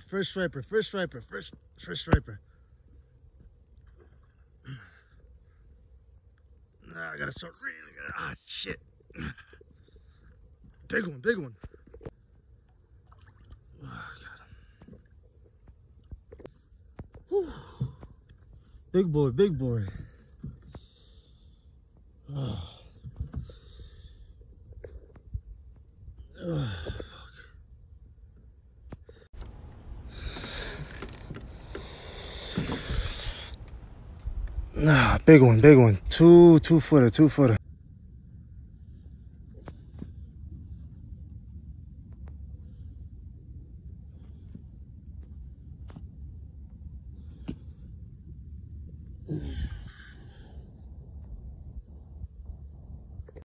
First striper, first striper, first first striper. Nah, I gotta start really. Ah, shit. Big one, big one. Got him. Whew. Big boy, big boy. Oh. Oh. Ah, big one, big one. Two, two footer, two footer.